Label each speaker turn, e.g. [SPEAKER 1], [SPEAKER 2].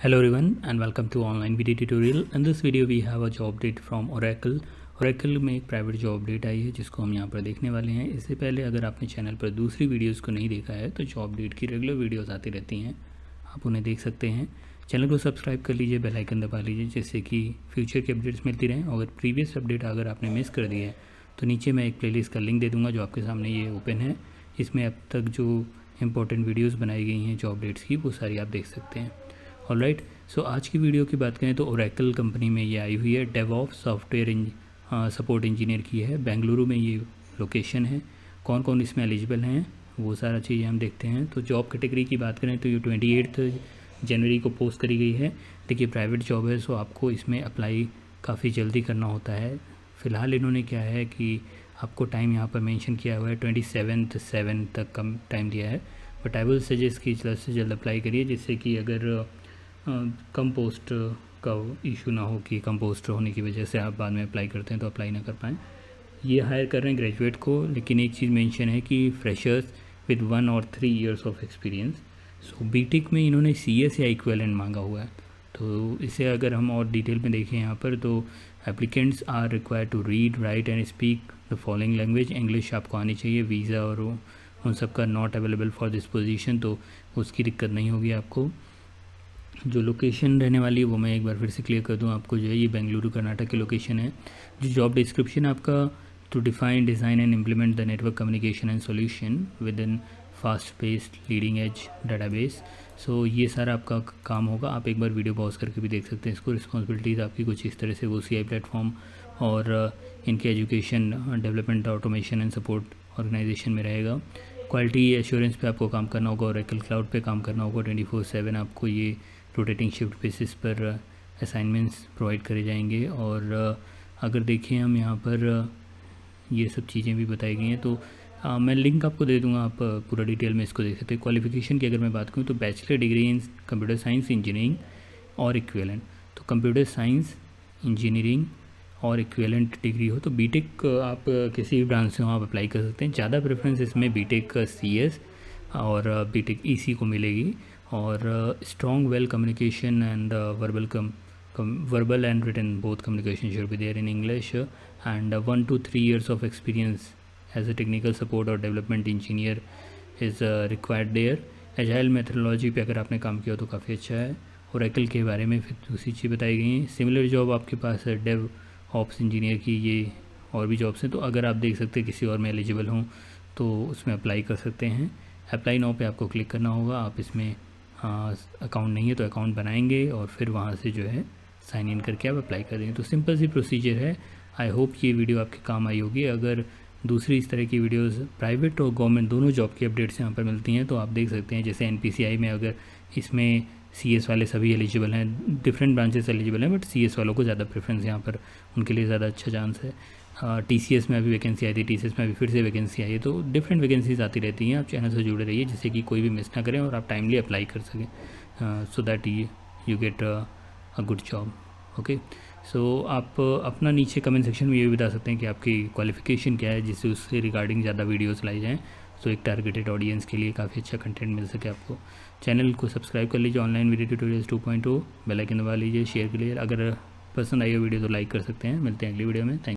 [SPEAKER 1] Hello everyone and welcome to online video tutorial. In this video, we have a job date from Oracle. Oracle में एक private job date आई है, जिसको हम यहाँ पर देखने वाले हैं। इससे पहले अगर आपने चैनल पर दूसरी वीडियोस को नहीं देखा है तो जॉब डेट की रेगुलर वीडियोस आती रहती हैं। आप उन्हें देख सकते हैं। चैनल को सब्सक्राइब कर लीजिए बेल आइकन दबा लीजिए, जिससे कि फ्यूचर की अपडेट्स मिलती रहें। अगर प्रीवियस अपडेट अगर आपने मिस कर दी है तो नीचे मैं एक प्लेलिस्ट का लिंक दे दूँगा, जो आपके सामने ये ओपन है। इसमें अब तक जो इंपॉर्टेंट वीडियोस बनाई गई हैं जॉब डेट्स की, वो सारी आप देख सकते हैं। ऑल राइट सो आज की वीडियो की बात करें तो ओरेकल कंपनी में ये आई हुई है डेवॉप सॉफ्टवेयर सपोर्ट इंजीनियर की है। बेंगलुरु में ये लोकेशन है। कौन कौन इसमें एलिजिबल हैं, वो सारा चीज़ें हम देखते हैं। तो जॉब कैटेगरी की बात करें तो ये ट्वेंटी एट्थ जनवरी को पोस्ट करी गई है। देखिए प्राइवेट जॉब है सो आपको इसमें अप्लाई काफ़ी जल्दी करना होता है। फ़िलहाल इन्होंने क्या है कि आपको टाइम यहाँ पर मेंशन किया हुआ है ट्वेंटी सेवन्थ सेवन तक कम टाइम दिया है। बट आई विल सजेस्ट कि जल्द से जल्द अप्लाई करिए, जिससे कि अगर कम पोस्ट का इशू ना हो कि कम पोस्ट होने की वजह से आप बाद में अप्लाई करते हैं तो अप्लाई ना कर पाएँ। ये हायर कर रहे हैं ग्रेजुएट को, लेकिन एक चीज़ मेंशन है कि फ्रेशर्स विद वन और three years of experience so BTech में इन्होंने सी एस या इक्वेलेंट मांगा हुआ है। तो इसे अगर हम और डिटेल में देखें यहाँ पर तो applicants are require to read write and speak the following language English आपको आनी चाहिए वीज़ा और उन सब का not available for this position तो उसकी दिक्कत नहीं होगी आपको। जो लोकेशन रहने वाली है, वो मैं एक बार फिर से क्लियर कर दूँ आपको, जो है ये बेंगलुरु कर्नाटक की लोकेशन है। जो जॉब डिस्क्रिप्शन आपका to define design and implement the network communication and solution within fast paced leading edge database so ये सारा आपका काम होगा। आप एक बार वीडियो पॉज करके भी देख सकते हैं इसको। रिस्पॉन्सिबिलिटीज़ आपकी कुछ इस तरह से वो सी आई प्लेटफॉर्म और इनके education development automation and support organization में रहेगा। क्वालिटी एश्योरेंस पे आपको काम करना होगा और एकल क्लाउड पे काम करना होगा। ट्वेंटी फोर सेवन आपको ये रोटेटिंग शिफ्ट बेसिस पर असाइनमेंट्स प्रोवाइड करे जाएँगे और अगर देखें हम यहाँ पर ये सब चीज़ें भी बताई गई हैं तो आ, मैं लिंक आपको दे दूँगा आप पूरा डिटेल में इसको देख सकते हैं। क्वालिफिकेशन की अगर मैं बात करूँ तो bachelor degree in computer science engineering और इक्वेलेंट तो कंप्यूटर साइंस इंजीनियरिंग और इक्वेलेंट डिग्री हो तो बीटेक आप किसी भी ब्रांच से हो आप अप्लाई कर सकते हैं। ज़्यादा प्रेफरेंस इसमें बीटेक सी एस और बीटेक ईसी को मिलेगी। और strong well communication and verbal come written both communication should be there in english. And uh, one to three years of experience as a technical support or development engineer is uh, required there. Agile methodology पे अगर आपने काम किया तो काफ़ी अच्छा है। और एकल के बारे में फिर दूसरी चीज़ बताई गई है। सिमिलर जॉब आपके पास है डेव ऑप्स इंजीनियर की ये और भी जॉब्स हैं। तो अगर आप देख सकते हैं किसी और में एलिजिबल हों तो उसमें अप्लाई कर सकते हैं। अप्लाई नाउ पे आपको क्लिक करना होगा। आप इसमें अकाउंट नहीं है तो अकाउंट बनाएँगे और फिर वहाँ से जो है साइन इन करके आप अप्लाई कर देंगे तो सिंपल सी प्रोसीजर है। आई होप ये वीडियो आपके काम आई होगी। अगर दूसरी इस तरह की वीडियोस प्राइवेट और गवर्नमेंट दोनों जॉब की अपडेट्स यहाँ पर मिलती हैं तो आप देख सकते हैं जैसे एनपीसीआई में अगर इसमें सीएस वाले सभी एलिजिबल हैं डिफरेंट ब्रांचेस एलिजिबल हैं बट सीएस वालों को ज़्यादा प्रेफरेंस यहाँ पर उनके लिए ज़्यादा अच्छा चांस है। टी सी एस में अभी वैकेंसी आई थी टी सी एस में अभी फिर से वैकेंसी आई है तो डिफरेंट वैकेंसीज आती रहती हैं, आप चैनल से जुड़े रहिए, जिससे कि कोई भी मिस ना करें और आप टाइमली अप्लाई कर सकें। So that you get a good job okay so आप अपना नीचे कमेंट सेक्शन में ये भी बता सकते हैं कि आपकी क्वालिफिकेशन क्या है, जिससे उससे रिगार्डिंग ज़्यादा वीडियोस लाई जाएँ सो एक टारगेटेड ऑडियंस के लिए काफ़ी अच्छा कंटेंट मिल सके आपको। चैनल को सब्सक्राइब कर लीजिए online video tutorials to point bell icon दबा लीजिए शेयर के लिए, अगर पसंद आई हो वीडियो तो लाइक कर सकते हैं। मिलते हैं अगली वीडियो में थैंक